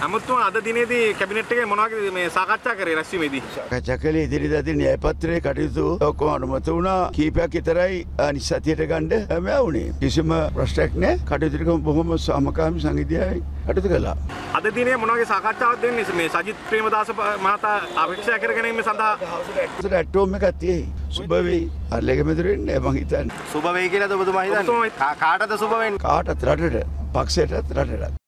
ඇමතුම අද දිනේදී කැබිනට් එකේ මොනවගේ මේ සාකච්ඡා කරේ රැස්වීමේදී? කචකලේ ඉදිරිද ඇති න්‍යයපත්‍රයේ කටයුතු ඔක්කොම අනුමත වුණා කීපයක් විතරයි නිසාතියට ගණ්ඩ හැමෑ වුණේ කිසිම ප්‍රශ්ටක් නෑ කටයුතුරකම බොහොම සමකාම සංගිධයයි කටයුතු කලා. අද දිනේ මොනවගේ සාකච්ඡාවක් දෙන්නේ මේ සජිත් ප්‍රේමදාස මහතා අපේක්ෂා කරගැනීම සඳහා ඇටෝම එකත්තියේ සුභවෙයි අල්ලෙකමතුරෙන් මහිතන් සුබ වෙයි කියලාද ඔබතුමා හිතන්නේ? ඔබතුමා කා- කාටද සුබ වෙන්නේ? කාටත් රටට පක්ෂයටත් රටට.